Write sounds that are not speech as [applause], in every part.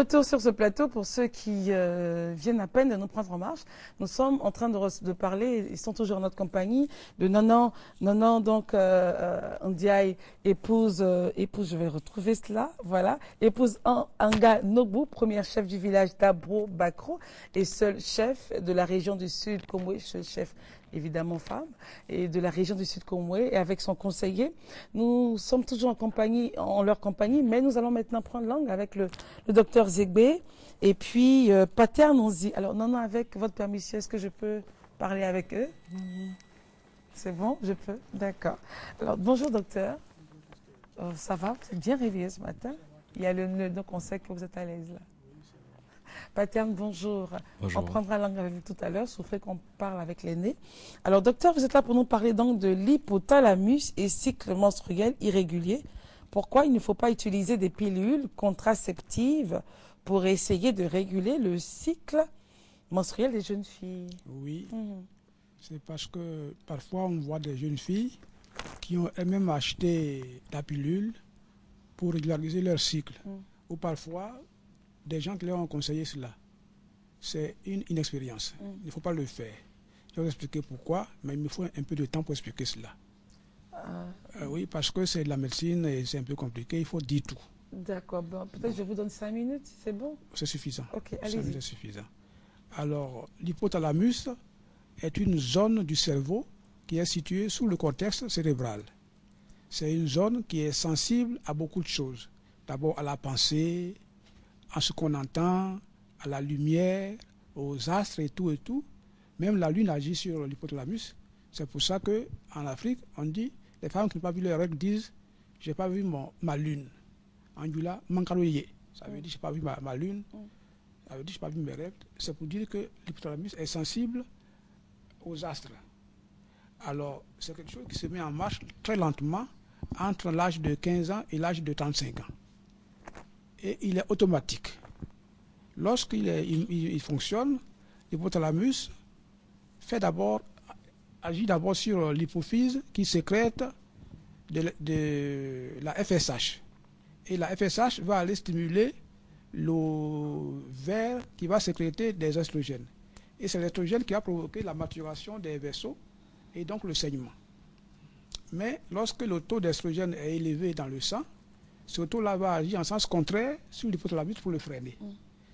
Retour sur ce plateau pour ceux qui euh, viennent à peine de nous prendre en marche. Nous sommes en train de, parler, ils sont toujours en notre compagnie, de Nanan, Nanan donc euh, euh Ndiaye, épouse, euh, épouse, je vais retrouver cela, voilà, épouse Anga Nobu, première chef du village d'Abro Bakro et seul chef de la région du Sud, Komwe, seul chef évidemment femme, et de la région du Sud Comoué, et avec son conseiller. Nous sommes toujours en compagnie, en leur compagnie, mais nous allons maintenant prendre langue avec le, docteur Zegbe, et puis euh, Paternonzi. Alors, non, non, avec votre permission, est-ce que je peux parler avec eux? C'est bon, je peux D'accord. Alors, bonjour docteur. Oh, ça va? Vous êtes bien réveillé ce matin? Il y a le nœud, donc on sait que vous êtes à l'aise là. Paterne, bonjour. Bonjour. On prendra langue avec vous tout à l'heure, sauf qu'on parle avec l'aîné. Alors, docteur, vous êtes là pour nous parler donc de l'hypothalamus et cycle menstruel irrégulier. Pourquoi il ne faut pas utiliser des pilules contraceptives pour essayer de réguler le cycle menstruel des jeunes filles? Oui, Mhm. c'est parce que parfois on voit des jeunes filles qui ont elles-mêmes acheté la pilule pour régulariser leur cycle. Mm. Ou parfois des gens qui leur ont conseillé cela. C'est une inexpérience. Mm. Il ne faut pas le faire. Je vais vous expliquer pourquoi, mais il me faut un peu de temps pour expliquer cela. Ah, Euh, oui, parce que c'est de la médecine et c'est un peu compliqué. Il faut dire tout. D'accord, bon, peut-être je vous donne cinq minutes, c'est bon? C'est suffisant. Ok, allez-y. C'est suffisant. Alors, l'hypothalamus est une zone du cerveau qui est située sous le cortex cérébral. C'est une zone qui est sensible à beaucoup de choses. D'abord à la pensée, à ce qu'on entend, à la lumière, aux astres et tout et tout. Même la lune agit sur l'hypothalamus. C'est pour ça que en Afrique, on dit, les femmes qui n'ont pas vu leurs règles disent, j'ai pas vu mon, ma lune. Angula mankaroye. Ça veut dire, j'ai pas vu ma, ma lune. Ça veut dire, j'ai pas vu mes règles. C'est pour dire que l'hypothalamus est sensible aux astres. Alors, c'est quelque chose qui se met en marche très lentement entre l'âge de 15 ans et l'âge de 35 ans. Et il est automatique. Lorsqu'il fonctionne, l'hypothalamus fait d'abord, agit d'abord sur l'hypophyse qui sécrète de la FSH. Et la FSH va aller stimuler le verre qui va sécréter des estrogènes. Et c'est l'estrogène qui va provoquer la maturation des vaisseaux et donc le saignement. Mais lorsque le taux d'estrogène est élevé dans le sang, ce taux-là va agir en sens contraire sur l'hypothalamus pour le freiner.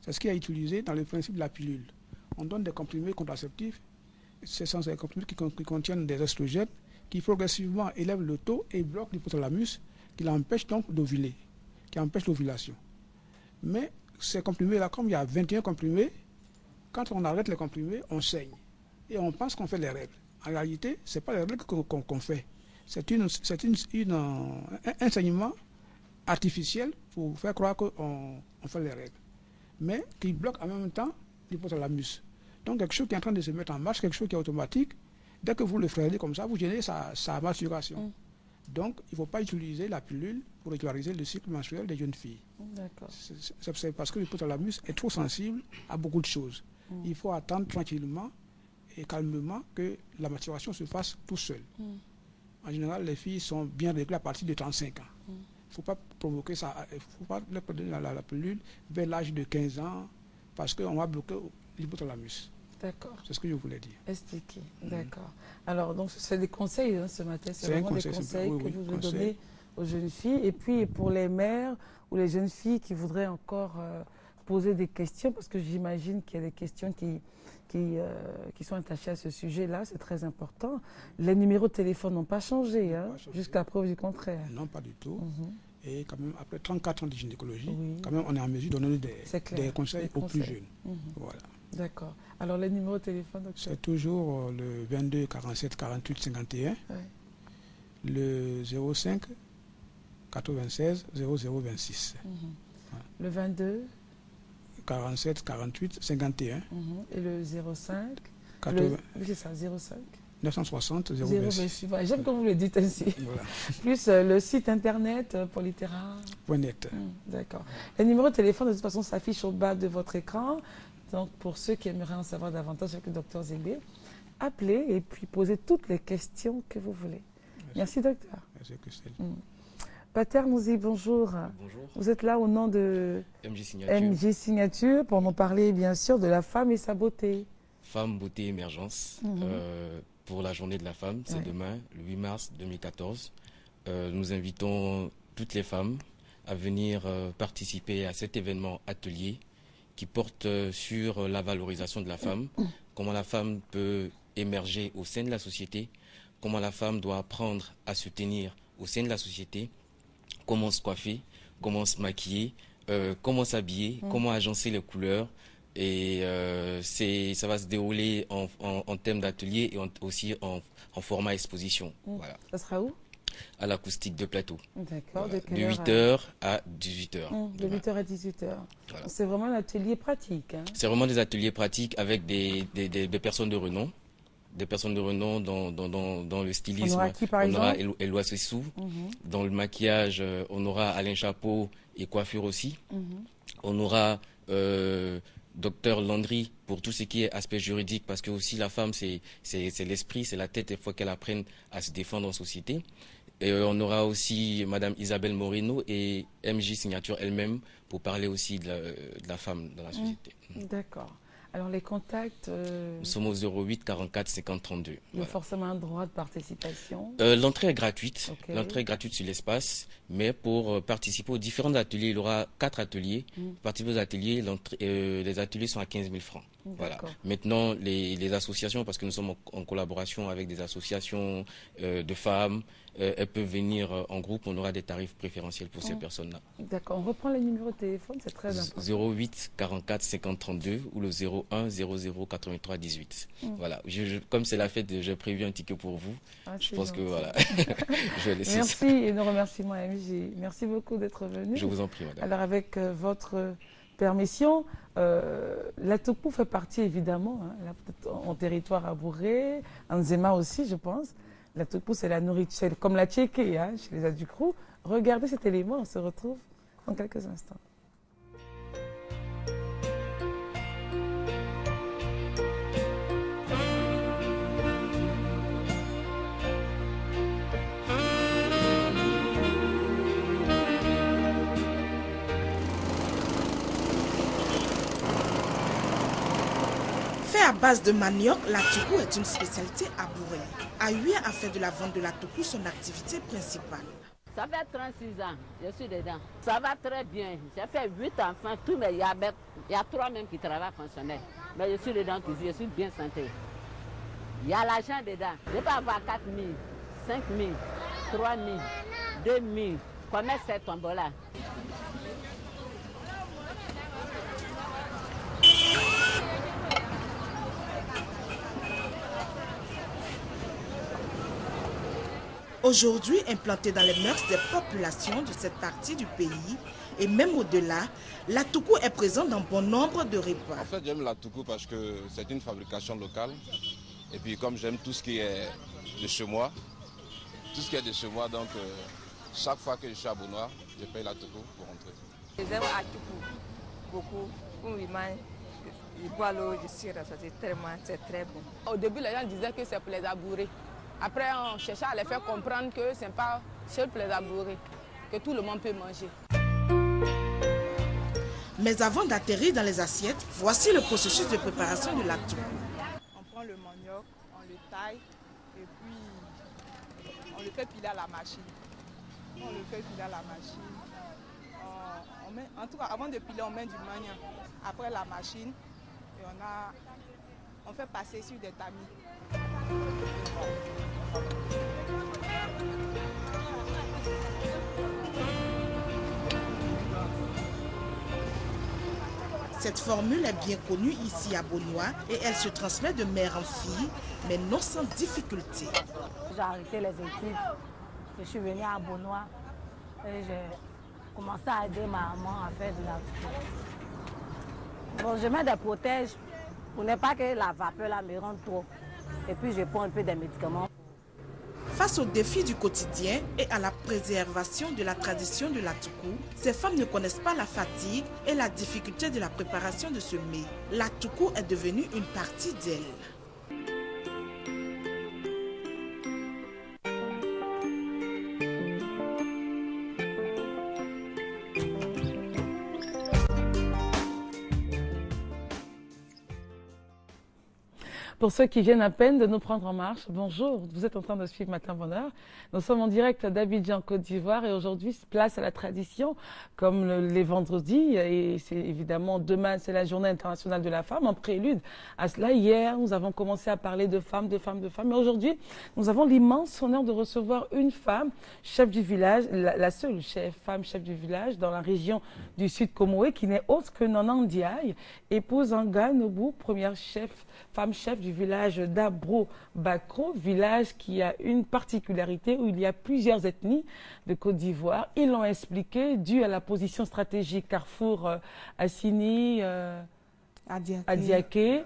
C'est ce qui est utilisé dans le principe de la pilule. On donne des comprimés contraceptifs, ce sont des comprimés qui, con- qui contiennent des estrogènes qui progressivement élèvent le taux et bloquent l'hypothalamus, qui l'empêche donc d'ovuler, qui empêche l'ovulation. Mais ces comprimés-là, comme il y a 21 comprimés, quand on arrête les comprimés, on saigne. Et on pense qu'on fait les règles. En réalité, ce n'est pas les règles qu'on fait. C'est une, une, une, un, un saignement artificiel pour faire croire qu'on on fait les règles. Mais qui bloque en même temps l'hypothalamus. Donc quelque chose qui est en train de se mettre en marche, quelque chose qui est automatique. Dès que vous le freinez comme ça, vous gênez sa, sa maturation. Mm. Donc il ne faut pas utiliser la pilule pour régulariser le cycle menstruel des jeunes filles. D'accord. C'est- parce que l'hypothalamus est trop sensible à beaucoup de choses. Mm. Il faut attendre tranquillement et calmement que la maturation se fasse tout seul. Mm. En général, les filles sont bien réglées à partir de 35 ans. Mm. Il ne faut pas provoquer ça, il ne faut pas leur donner la, la- la pilule vers l'âge de 15 ans parce qu'on va bloquer l'hypothalamus. D'accord. C'est ce que je voulais dire. Expliqué. D'accord. Alors, donc, c'est des conseils hein, ce matin. C'est vraiment des conseil, conseils oui, que oui, vous conseil. donner aux jeunes filles. Et puis, pour les mères ou les jeunes filles qui voudraient encore euh, poser des questions, parce que j'imagine qu'il y a des questions qui, qui, euh, qui sont attachées à ce sujet-là, c'est très important. Les numéros de téléphone n'ont pas changé, hein, changé. jusqu'à preuve du contraire. Non, pas du tout. Mhm. Et quand même, après 34 ans de gynécologie, Oui. quand même, on est en mesure de donner des, conseils Des aux plus jeunes. Mhm. Voilà. D'accord. Alors, les numéros de téléphone, C'est toujours euh, le 22 47 48 51, Ouais. le 05 96 0026, Mhm. Le 22 47 48 51, mhm, et le 05 80, le- Oui, c'est ça, 05 960 026. 026. Voilà, J'aime quand vous le dites ainsi. Voilà. [laughs] Plus euh, le site internet euh, pour Littéra. Point net. Hmm, D'accord. Le numéro de téléphone, de toute façon, s'affiche au bas de votre écran. Donc, pour ceux qui aimeraient en savoir davantage avec le docteur Zégbé, appelez et puis posez toutes les questions que vous voulez. Merci, docteur. Merci, Christelle. Pater Nouzi, bonjour. Bonjour. Vous êtes là au nom de MJ Signature. MJ Signature pour nous parler bien sûr de la femme et sa beauté. Femme, beauté, émergence. Mhm. Euh, pour la journée de la femme, c'est Ouais. demain, le 8 mars 2014. Euh, nous invitons toutes les femmes à venir euh, participer à cet événement atelier qui porte euh, sur la valorisation de la femme, comment la femme peut émerger au sein de la société, comment la femme doit apprendre à se tenir au sein de la société, comment se coiffer, comment se maquiller, comment s'habiller, comment agencer les couleurs. Et euh, ça va se dérouler en, en, en thème d'atelier et en- aussi en, format exposition. Voilà, Ça sera où? À l'acoustique de plateau. D'accord. Voilà, De, de quelle heure 8h à 18h. à... Hum, De 8h à 18h. Voilà. C'est vraiment un atelier pratique. hein? C'est vraiment des ateliers pratiques avec des, des, des, des personnes de renom. Des personnes de renom dans, dans, dans, dans le stylisme. On aura qui, par on aura exemple? Elo- Éloi Sessou. Mhm, Dans le maquillage, euh, on aura Alain Chapeau et coiffure aussi. On aura euh, docteur Landry pour tout ce qui est aspect juridique, parce que aussi la femme, c'est l'esprit, c'est la tête, il faut qu'elle apprenne à se défendre en société. Et euh, on aura aussi Madame Isabelle Moreno et MJ Signature elle-même pour parler aussi de la, de la femme dans la société. D'accord. Alors les contacts, euh, Nous sommes au 08 44 50 32. il y a Voilà. forcément un droit de participation. Euh, L'entrée est gratuite. L'entrée est gratuite sur l'espace, mais pour euh, participer aux différents ateliers, il y aura quatre ateliers. Mm. Pour participer aux ateliers, euh, les ateliers sont à 15 000 francs. Voilà. Maintenant, les, les associations, parce que nous sommes en, en collaboration avec des associations de femmes, elles peuvent venir euh, en groupe. On aura des tarifs préférentiels pour ces Mm. personnes-là. D'accord. On reprend les numéros de téléphone, c'est très important. 08 44 50 32 ou le 01 00 83 18. Mm. Voilà. Je- je- comme c'est la fête, j'ai prévu un ticket pour vous. Ah, Je pense que voilà. [laughs] [laughs] je vais laisser ça. Merci et nos remerciements à MJ. Merci beaucoup d'être venu. Je vous en prie, madame. Alors avec euh, votre permission, euh, la Toku fait partie évidemment, hein, là, en, territoire à Bourré, en Zema aussi je pense. La Toku c'est la nourriture, comme la tchéké hein, chez les Adjukrou. Regardez cet élément, on se retrouve dans quelques instants. À base de manioc, la toukou est une spécialité à Bourré. Aouya a fait de la vente de la toukou son activité principale. Ça fait 36 ans, je suis dedans. Ça va très bien. J'ai fait 8 enfants, tous mes diabètes. Il y a trois même qui travaillent fonctionnels. Mais je suis dedans toujours, je suis bien santé. Il y a l'argent dedans. Je peux avoir 4 000, 5 000, 3 000, 2 000. Combien c'est tombola Aujourd'hui implantée dans les mœurs des populations de cette partie du pays et même au-delà, la toukou est présente dans bon nombre de repas. En fait, j'aime la toukou parce que c'est une fabrication locale. Et puis, comme j'aime tout ce qui est de chez moi, tout ce qui est de chez moi, donc euh, chaque fois que je suis à Benoît, je paye la toukou pour rentrer. J'aime Atuku beaucoup. Pour lui, man, il boit l'eau, c'est tellement, c'est très bon. Au début, les gens disaient que c'est pour les abourés. Après, on cherchait à les faire comprendre que ce n'est pas seul pour les abourés, que tout le monde peut manger. Mais avant d'atterrir dans les assiettes, voici le processus de préparation de la toukou. On prend le manioc, on le taille et puis on le fait piler à la machine. On le fait piler à la machine. On- on met- en tout cas, avant de piler, on met du manioc. Après la machine, et on, a, on fait passer sur des tamis. Cette formule est bien connue ici à Benoît et elle se transmet de mère en fille, mais non sans difficulté. J'ai arrêté les études. Je suis venue à Benoît et j'ai commencé à aider ma maman à faire de la Bon, je mets des protèges pour ne pas que la vapeur me rende trop. Et puis je prends un peu des médicaments. Face aux défis du quotidien et à la préservation de la tradition de la toukou, ces femmes ne connaissent pas la fatigue et la difficulté de la préparation de ce mets. La toukou est devenue une partie d'elle. Pour ceux qui viennent à peine de nous prendre en marche, bonjour, vous êtes en train de suivre Matin Bonheur. Nous sommes en direct d'Abidjan, Côte d'Ivoire et aujourd'hui, place à la tradition, comme le- les vendredis. Et c'est évidemment demain, c'est la journée internationale de la femme. En prélude à cela, hier, nous avons commencé à parler de femmes, de femmes, de femmes. Mais aujourd'hui, nous avons l'immense honneur de recevoir une femme, chef du village, la, seule chef, femme chef du village dans la région du Sud Comoé, qui n'est autre que Nanan Ndiaye, épouse Anga Nobu, première chef, femme chef du village d'Abro Bakro, village qui a une particularité où il y a plusieurs ethnies de Côte d'Ivoire. Ils l'ont expliqué, dû à la position stratégique Carrefour euh, Assini, euh, à Diaké,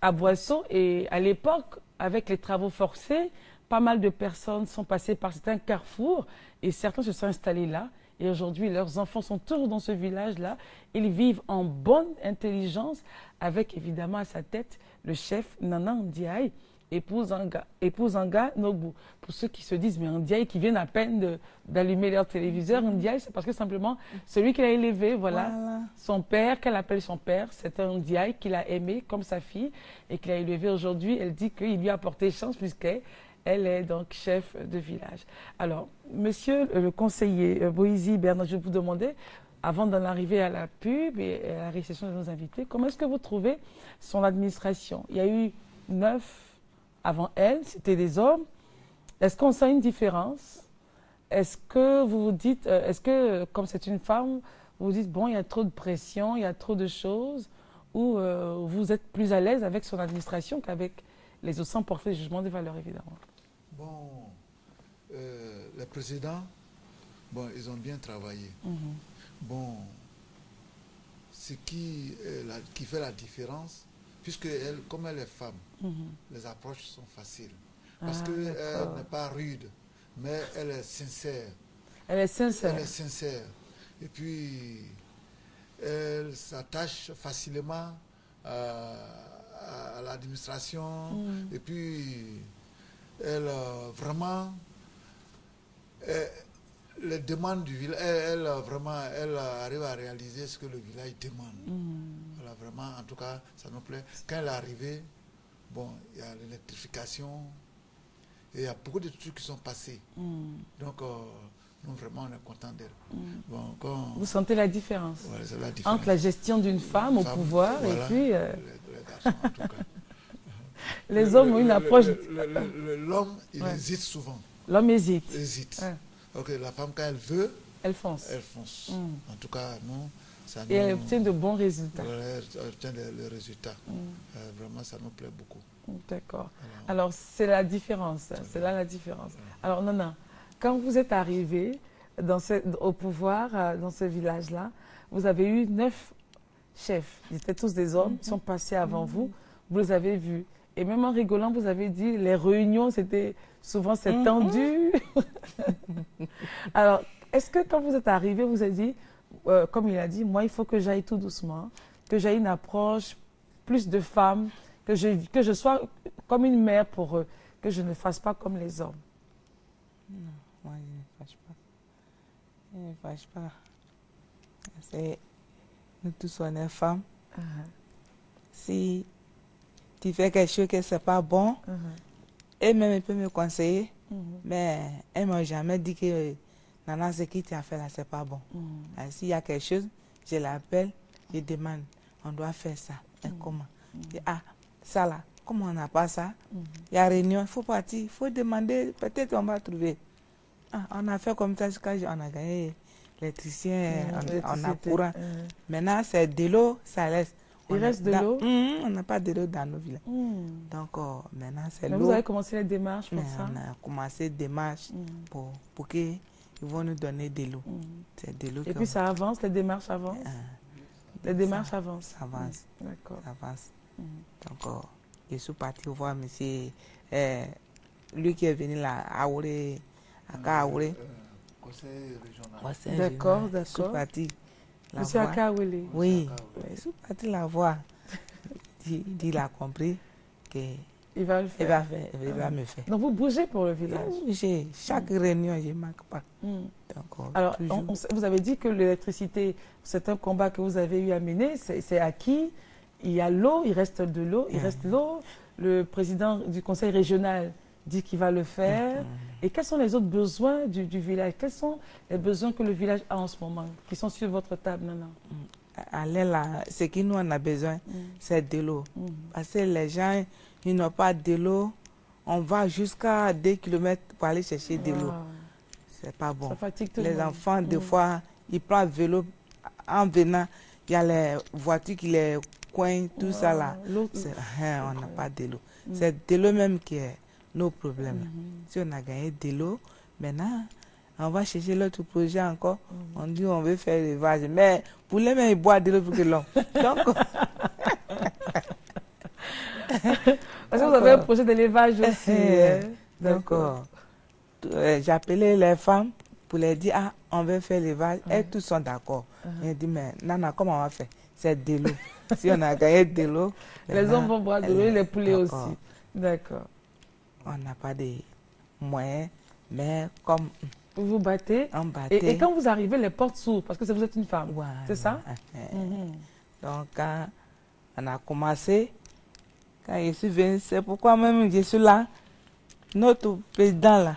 à Boisseau. Et à l'époque, avec les travaux forcés, pas mal de personnes sont passées par certains carrefours et certains se sont installés là. Et aujourd'hui, leurs enfants sont toujours dans ce village-là. Ils vivent en bonne intelligence avec évidemment à sa tête le chef Nana Ndiaye, épouse Anga, épouse Anga Nobu. Pour ceux qui se disent, mais Ndiaye qui viennent à peine d'allumer leur téléviseur, Ndiaye, c'est parce que simplement celui qui l'a élevé, voilà, Voilà. son père, qu'elle appelle son père, c'est un Ndiaye qu'il a aimé comme sa fille et qu'il a élevé aujourd'hui. Elle dit qu'il lui a porté chance puisqu'elle elle est donc chef de village. Alors, monsieur le conseiller euh, Boïsi Bernard, je vais vous demander, avant d'en arriver à la pub et à la réception de nos invités, comment est-ce que vous trouvez son administration? Il y a eu neuf avant elle, c'était des hommes. Est-ce qu'on sent une différence? Est-ce que vous vous dites, euh, est-ce que comme c'est une femme, vous vous dites, bon, il y a trop de pression, il y a trop de choses, ou euh, vous êtes plus à l'aise avec son administration qu'avec les autres, sans porter le jugement des valeurs, évidemment? Bon, euh, les présidents, bon, ils ont bien travaillé. Mhm. Bon, ce qui, la- qui fait la différence, puisque elle, comme elle est femme, Mhm. les approches sont faciles. Parce Ah, qu'elle d'accord. n'est pas rude, mais elle est sincère. Elle est sincère. Elle est sincère. Et puis, elle s'attache facilement à, à- à l'administration. Mm. Et puis, elle, euh, vraiment, euh, les demandes du village, elle, elle, euh, vraiment, elle euh, arrive à réaliser ce que le village demande. Mm. Voilà, vraiment, en tout cas, ça nous plaît. Quand elle est arrivée, bon, il y a l'électrification, et il y a beaucoup de trucs qui sont passés. Mm. Donc, euh, nous, vraiment, on est content d'elle. Mm. Bon, quand- Vous sentez la différence Ouais, c'est la différence. entre la gestion d'une femme au pouvoir voilà, et puis euh, les, les garçons, en tout cas. [laughs] les Le- hommes ont une approche. L'homme, il Ouais. hésite souvent. L'homme hésite. Il hésite. Ouais. Ok, la femme, quand elle veut, Elle fonce. elle fonce. Mm. En tout cas, nous, ça Et elle obtient de bons résultats. Elle obtient le, le résultat. Mm. Euh, vraiment, ça nous plaît beaucoup. D'accord. Voilà. Alors, c'est la différence. C'est là la différence. Alors, Nana, quand vous êtes arrivé dans ce- au pouvoir, euh, dans ce village-là, vous avez eu neuf chefs. Ils étaient tous des hommes, ils sont passés avant vous. Vous les avez vus. Et même en rigolant, vous avez dit, les réunions, c'était souvent c'est Mhm. tendu. [laughs] Alors, est-ce que quand vous êtes arrivé, vous avez dit, euh, comme il a dit, moi, il faut que j'aille tout doucement, que j'aille une approche plus de femmes, que je, que je sois comme une mère pour eux, que je ne fasse pas comme les hommes? Non, moi je ne fâche pas. Je ne fâche pas. C'est nous tous on est femmes. Si tu fais quelque chose que c'est pas bon, elle-même elle peut me conseiller, Mhm. mais elle m'a jamais dit que Nana, ce que tu as fait là, c'est pas bon. Mhm. Ah, S'il y a quelque chose, je l'appelle, je demande, on doit faire ça. Et comment? Je dis, Ah, ça là, comment on n'a pas ça? Il y a réunion, il faut partir, il faut demander, peut-être on va trouver. Ah, on a fait comme ça jusqu'à on a gagné l'électricien, Mhm, on- on, a courant. mhm. Maintenant, c'est de l'eau, ça laisse. Il On reste de l'eau Mhm, On n'a pas de l'eau dans nos villages. Mhm. Donc, euh, maintenant, c'est Mais l'eau. vous avez commencé les démarches pour ça? On a commencé des démarches Mhm. pour, pour qu'ils vont nous donner de l'eau. C'est de l'eau Et puis ça avance, les démarches avancent? Les démarches avancent Ça avance. D'accord. Ça avance. Donc, euh, je suis parti voir monsieur, euh, lui qui est venu là, à Aouré, à Kaouré. Conseil régional. Conseil D'accord, régional. Je suis d'accord. La Monsieur. Akawele. Oui, je suis parti la voir. [laughs] Il, il- il a compris qu'il Il va le il faire. va, faire, il va Ah. me faire. Donc vous bougez pour le village J'ai- chaque réunion, je ne manque pas. Donc, euh, Alors, on- on vous avez dit que l'électricité, c'est un combat que vous avez eu à mener, c'est acquis. Il y a l'eau, il reste de l'eau, il Ah. reste l'eau, le président du conseil régional dit qu'il va le faire. Et quels sont les autres besoins du, du village? Quels sont les besoins que le village a en ce moment, qui sont sur votre table maintenant? Allez là, ce que nous on a besoin, c'est de l'eau. Parce que les gens, ils n'ont pas de l'eau. On va jusqu'à 2 km pour aller chercher de l'eau. Ah, C'est pas bon. Ça fatigue tout le Les enfants, des Mm. fois, ils prennent vélo. En venant, il y a les voitures qui les coignent, tout ça là. On n'a pas de l'eau. Mm. C'est de l'eau même qui est nos problèmes. Mhm. Si on a gagné de l'eau, maintenant, on va chercher l'autre projet encore. Mm. On dit on veut faire l'élevage. Mais pour les mêmes, ils boivent de l'eau plus que l'homme. [laughs] Donc, Parce que vous avez un projet d'élevage aussi. hein. D'accord. Euh, J'appelais les femmes pour leur dire, ah, on veut faire l'élevage. Elles tous sont d'accord. Uh-huh. Elles disent, mais Nana, comment on va faire? C'est de l'eau. si on a gagné de l'eau. [laughs] Les hommes vont boire de l'eau et les poulets aussi. D'accord. On n'a pas de moyens, mais comme Vous vous battez. on battait. Et, et quand vous arrivez, les portes s'ouvrent parce que vous êtes une femme. C'est ça? Euh, Mhm. Donc, quand on a commencé, quand je suis venu, c'est pourquoi même je suis là. Notre président là,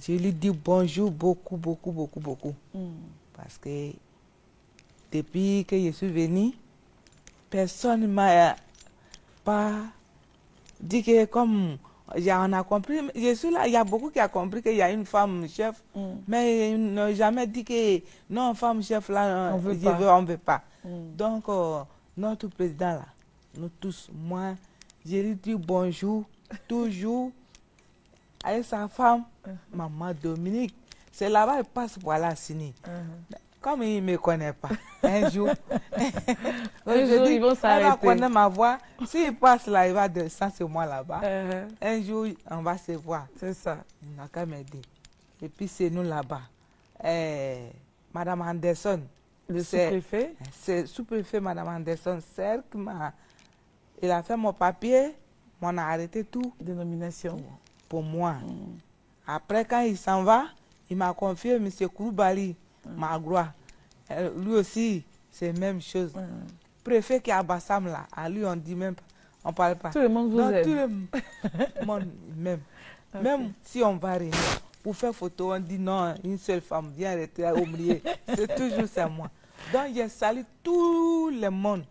je lui dis bonjour beaucoup, beaucoup, beaucoup, beaucoup. Mhm. Parce que depuis que je suis venu, personne ne m'a pas dit que comme il y a- on a compris, je suis là, il y a beaucoup qui a compris qu'il y a une femme chef, Mhm. mais ils n'ont jamais dit que non, femme chef là, On veut je pas. veux, on veut pas. Mhm. Donc, euh, notre président là, nous tous, moi, je lui dis bonjour, [laughs] toujours, avec sa femme, maman Dominique. C'est là-bas, il passe pour aller. Mhm. Comme il ne me connaît pas, un jour, [laughs] Un je jour, dis, ils vont elle va s'arrêter. connaître ma voix. S'il passe là, il va descendre sur moi là-bas. Uh-huh. Un jour, on va se voir. C'est ça. Il n'a qu'à m'aider. Et puis, c'est nous là-bas. Eh, Madame Anderson. Le sous-préfet C'est sous-préfet, Madame Anderson. M'a. Il a fait mon papier. On a arrêté tout Dénomination. pour moi. Après, quand il s'en va, il m'a confié M. Kouroubali, Magrois. Euh, Lui aussi, c'est la même chose. Préfet qui est à Bassam, là, à lui, on dit même on parle pas. Tout le monde vous Non, aime. tout le monde [laughs] même. Même si on va réunir, pour faire photo, on dit non, une seule femme vient arrêter au milieu. C'est toujours ça, moi. Donc, je salue tout le monde.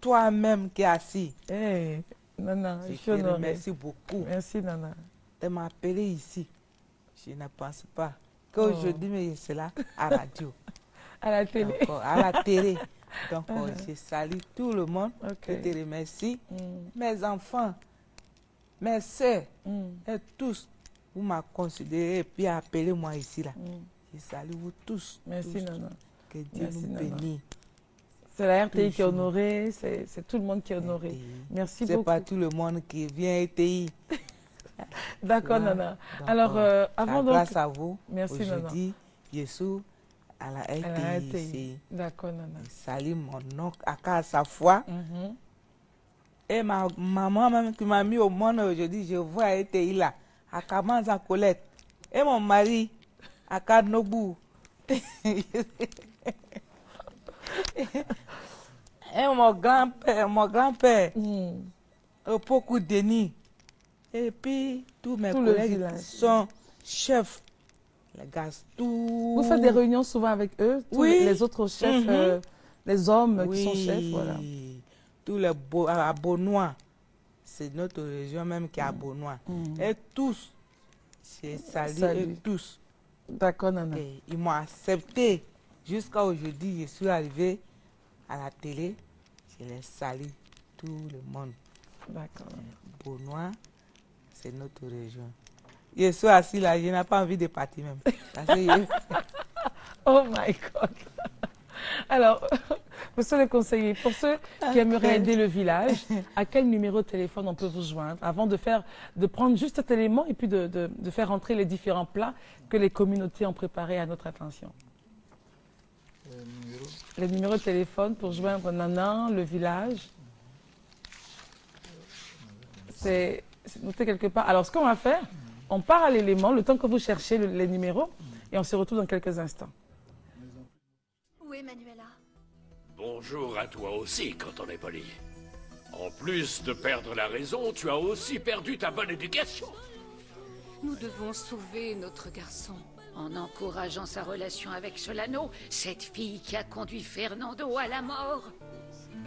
Toi-même qui es assis. Hey, Nana, je te remercie beaucoup Merci, Nana. de m'appeler ici. Je ne pense pas Oh. qu'aujourd'hui, mais c'est là, à la radio. À la télé. Donc, à la télé. Donc, euh, Uh-huh. je salue tout le monde. Je te remercie. Mm. Mes enfants, mes soeurs, Mm. et tous, vous m'avez considéré et puis appelez-moi ici. là. Mm. Je salue vous tous. Merci, tous. Nana. Que Dieu Merci, nous bénisse. C'est la RTI qui est honorée, c'est c'est tout le monde qui est honoré. Merci C'est beaucoup. pas tout le monde qui vient ETI. [laughs] [laughs] D'accord. Nana. Alors, euh, avant donc. grâce à vous, Merci, aujourd'hui, je suis à la RTI. D'accord, Nana. Je salue mon oncle à sa foi. Mhm. Et ma maman même qui m'a mis au monde aujourd'hui, je vois à RTI là, à Kamanza Colette. Et mon mari, à Kadnobou. [laughs] Et mon grand-père, mon grand-père, Mm. au Poku Denis. Et puis, tous mes Tout collègues qui sont chefs. Les. Vous faites des réunions souvent avec eux, tous Oui. les, les autres chefs, Mhm. euh, les hommes qui sont Oui, chefs, voilà. Tous les à Beaunois. C'est notre région même qui est à Beaunois. Mm. Et tous, c'est et tous. D'accord, Nana. Et ils m'ont accepté. Jusqu'à aujourd'hui, je suis arrivé à la télé. Je les salue, tout le monde. D'accord. Beaunois, c'est notre région. Je suis assis là, je n'ai pas envie de partir même. [laughs] Oh my God. Alors, monsieur le conseiller, pour ceux qui aimeraient aider le village, à quel numéro de téléphone on peut vous joindre avant de faire, de prendre juste cet élément et puis de, faire entrer les différents plats que les communautés ont préparés à notre attention? Euh, numéro de téléphone pour joindre Nanan, le village. C'est noté quelque part. Alors, ce qu'on va faire, on part à l'élément, le temps que vous cherchez le- les numéros, et on se retrouve dans quelques instants. Où est Manuela? Bonjour à toi aussi quand on est poli. En plus de perdre la raison, tu as aussi perdu ta bonne éducation. Nous devons sauver notre garçon. En encourageant sa relation avec Solano, cette fille qui a conduit Fernando à la mort.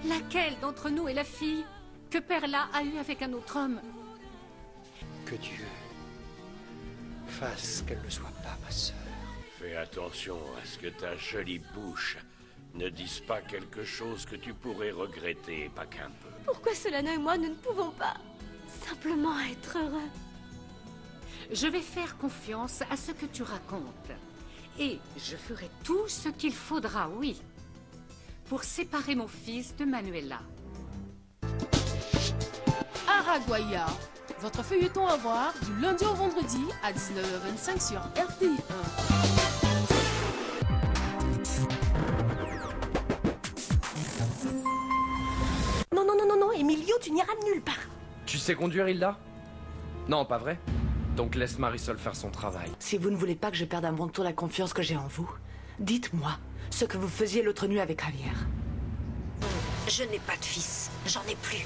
Laquelle d'entre nous est la fille que Perla a eue avec un autre homme? Que Dieu fasse qu'elle ne soit pas ma sœur. Fais attention à ce que ta jolie bouche ne dise pas quelque chose que tu pourrais regretter, pas qu'un peu. Pourquoi Solano et moi, nous ne pouvons pas simplement être heureux? Je vais faire confiance à ce que tu racontes. Et je ferai tout ce qu'il faudra, oui, pour séparer mon fils de Manuela. Araguaya, votre feuilleton à voir du lundi au vendredi à 19h25 sur RTI1. Non, non, non, non, non, Emilio, tu n'iras nulle part. Tu sais conduire, Hilda? Non, pas vrai Donc laisse Marisol faire son travail. Si vous ne voulez pas que je perde un bon tour la confiance que j'ai en vous, dites-moi ce que vous faisiez l'autre nuit avec Javier. Je n'ai pas de fils. J'en ai plus.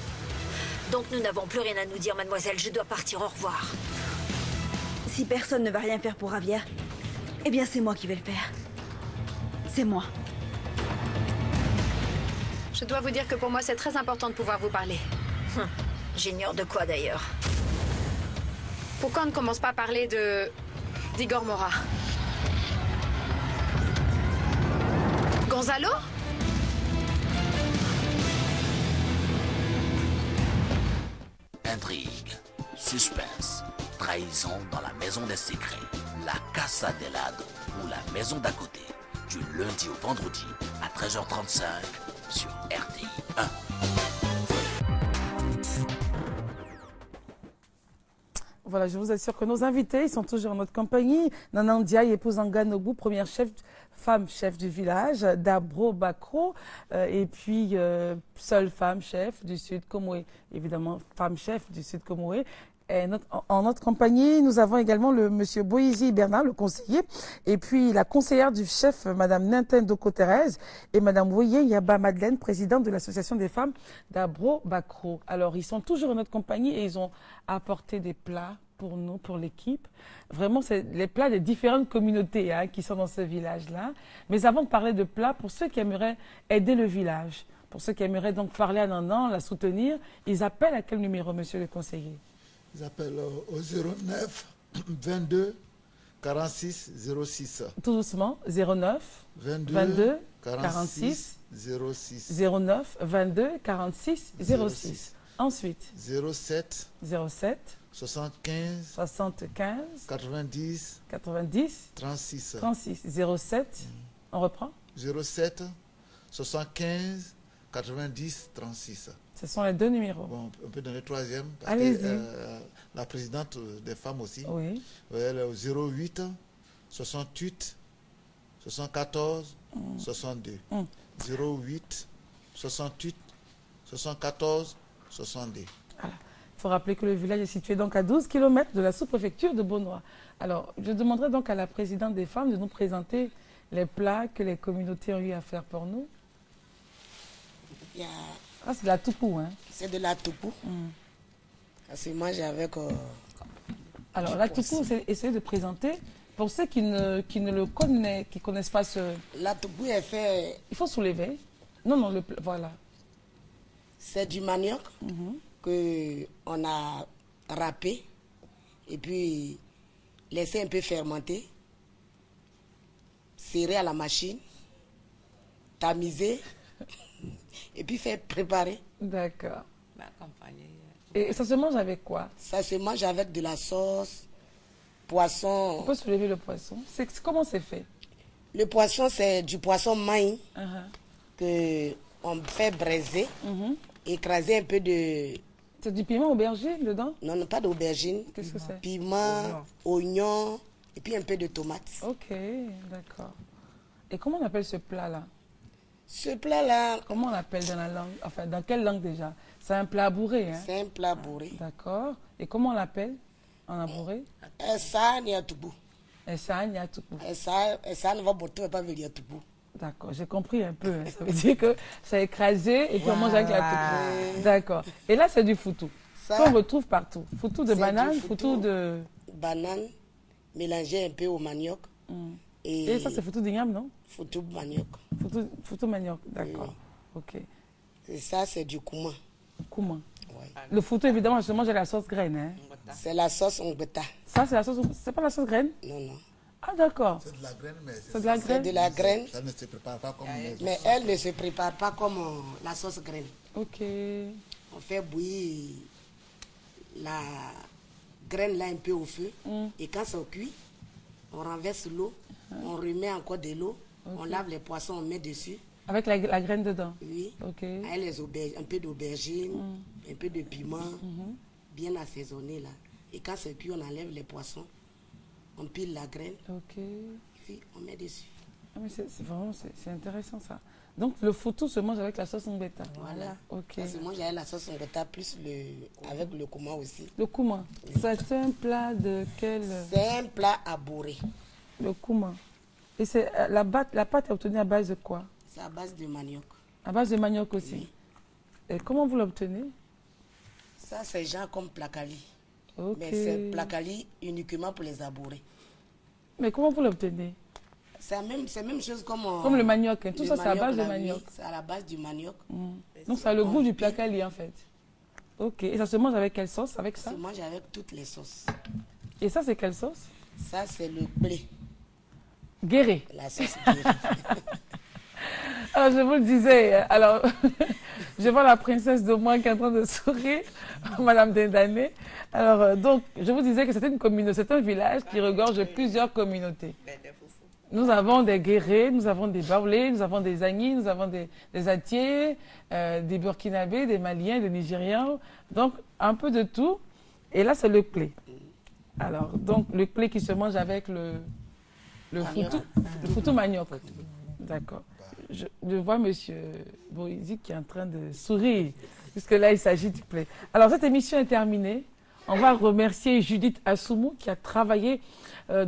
Donc nous n'avons plus rien à nous dire, mademoiselle. Je dois partir. Au revoir. Si personne ne va rien faire pour Javier, eh bien c'est moi qui vais le faire. C'est moi. Je dois vous dire que pour moi, c'est très important de pouvoir vous parler. Hum, J'ignore de quoi d'ailleurs. Pourquoi on ne commence pas à parler de. d'Igor Mora Gonzalo? Trahison dans la maison des secrets, la Casa del Lado ou la maison d'à côté. Du lundi au vendredi à 13h35 sur RTI 1. Voilà, je vous assure que nos invités, ils sont toujours en notre compagnie. Nana Ndiaye, épouse Nganobu, première chef, femme chef du village, Dabro Bakro, euh, et puis euh, seule femme chef du Sud Komoé, évidemment femme chef du Sud Komoé. En- notre compagnie, nous avons également le monsieur Boizi Bernard, le conseiller, et puis la conseillère du chef, madame Nintendo Thérèse, et madame Woye Yaba Madeleine, présidente de l'association des femmes d'Abro Bakro. Alors, ils sont toujours en notre compagnie et ils ont apporté des plats pour nous, pour l'équipe. Vraiment, c'est les plats des différentes communautés hein, qui sont dans ce village-là. Mais avant de parler de plats, pour ceux qui aimeraient aider le village, pour ceux qui aimeraient donc parler à Nanan, la soutenir, ils appellent à quel numéro, monsieur le conseiller? Ils appellent au 09 22 46 06. Tout doucement, 09 22, 22 46 46 06. 09 22 46 06. 06. Ensuite, 07 07 75 75 90 90 36. 36 07. On reprend 07 75 90 36. Ce sont les deux numéros. Bon, on peut donner le troisième. parce Allez-y. que, euh, la présidente des femmes aussi. Oui. Elle est au 08 68 74 Mm. 62. Mm. 08 68 74 62. Il faut rappeler que le village est situé donc à 12 km de la sous-préfecture de Beaunois. Alors, je demanderai donc à la présidente des femmes de nous présenter les plats que les communautés ont eu à faire pour nous. Il y a- Ah, c'est de la toupou, hein C'est de la toupou. Ça se mange avec. euh, Alors, la toupou, c'est essayer de présenter pour ceux qui ne, qui ne le connaissent, qui connaissent pas ce... La toupou est fait. Il faut soulever. Non, non, le, voilà. C'est du manioc que on a râpé et puis laissé un peu fermenter, serré à la machine, tamisé et puis fait préparer. D'accord. Et ça se mange avec quoi? Ça se mange avec de la sauce, poisson. On peut soulever le poisson. Comment c'est fait? Le poisson, c'est du poisson maï Uh-huh. que on fait braiser, écraser un peu de. C'est du piment aubergine dedans? Non, non, pas d'aubergine. Qu'est-ce que c'est? Piment, oignon, et puis un peu de tomate. Ok, d'accord. Et comment on appelle ce plat-là? Ce plat-là. Comment on l'appelle dans la langue? Enfin, dans quelle langue déjà? C'est un plat bourré, hein? C'est un plat bourré. D'accord. Et comment on l'appelle en abouré Essa ni atubu. Essa ni atubu. Essa, essa ne va pas venir atubu. D'accord, j'ai compris un peu. hein. Ça veut dire que c'est écrasé et qu'on mange avec la toucou. D'accord. Et là, c'est du foutou. Qu'on retrouve partout. Foutou de banane, foutou. de... Banane mélangée un peu au manioc. Et, Et ça, c'est foutou d'igname, non? Foutou manioc. Foutou, foutou manioc, d'accord. Ok. Et ça, c'est du kouma. Kouma. Le foutou, évidemment, je mange la sauce graine. Hein. C'est la sauce ongbeta. Ça, c'est la sauce... C'est pas la sauce graine? Non, non. Ah, d'accord. C'est de la graine, mais C'est de la graine de la graine. Ça ne se prépare pas comme les Mais elle ne se prépare pas comme euh, la sauce graine. Ok. On fait bouillir la graine là un peu au feu. Et quand ça cuit, on renverse l'eau, on remet encore de l'eau, on lave les poissons, on met dessus. Avec la, la graine dedans Oui. Ok. Avec les un peu d'aubergine, un peu de piment, bien assaisonné là. Et quand c'est cuit, on enlève les poissons, on pile la graine, Ok. puis on met dessus. Ah, mais c'est vraiment c'est intéressant ça. Donc le foutou se mange avec la sauce mbeta. Voilà. Ok. Ça, c'est moi, la sauce ngota plus le, avec le kouma aussi. Le kouma. C'est un plat de quel? C'est un plat à bourrer. Le kouma. Et c'est euh, la pâte, la pâte est obtenue à base de quoi? C'est à base de manioc. À base de manioc aussi? Et comment vous l'obtenez? Ça, c'est genre comme placali. Mais c'est placali uniquement pour les abourer. Mais comment vous l'obtenez? C'est la même, même chose comme... euh, Comme le manioc, hein. Tout le ça, c'est à base de oui, manioc. C'est à la base du manioc. Mm. Donc ça a le goût du placali en fait. Ok. Et ça se mange avec quelle sauce Avec ça Ça? se mange avec toutes les sauces. Et ça, c'est quelle sauce? Ça, c'est le blé. Guéré. La sauce guérie. [laughs] Alors, je vous le disais, alors, [laughs] je vois la princesse de moi qui est en train de sourire, [laughs] Madame Dendané. Alors, euh, donc, je vous disais que c'est une communauté, c'est un village qui regorge plusieurs communautés. Nous avons des guérés, nous avons des baoulés, nous avons des agnis, nous avons des, des atiers, euh, des burkinabés, des maliens, des nigérians. Donc, un peu de tout. Et là, c'est le clé. Alors, donc, le clé qui se mange avec le, le Manioc. foutou, le foutou manioc. D'accord. Je, je vois monsieur Boïzi qui est en train de sourire, puisque là, il s'agit du plaid. Alors, cette émission est terminée. On va remercier Judith Assoumou qui a travaillé euh,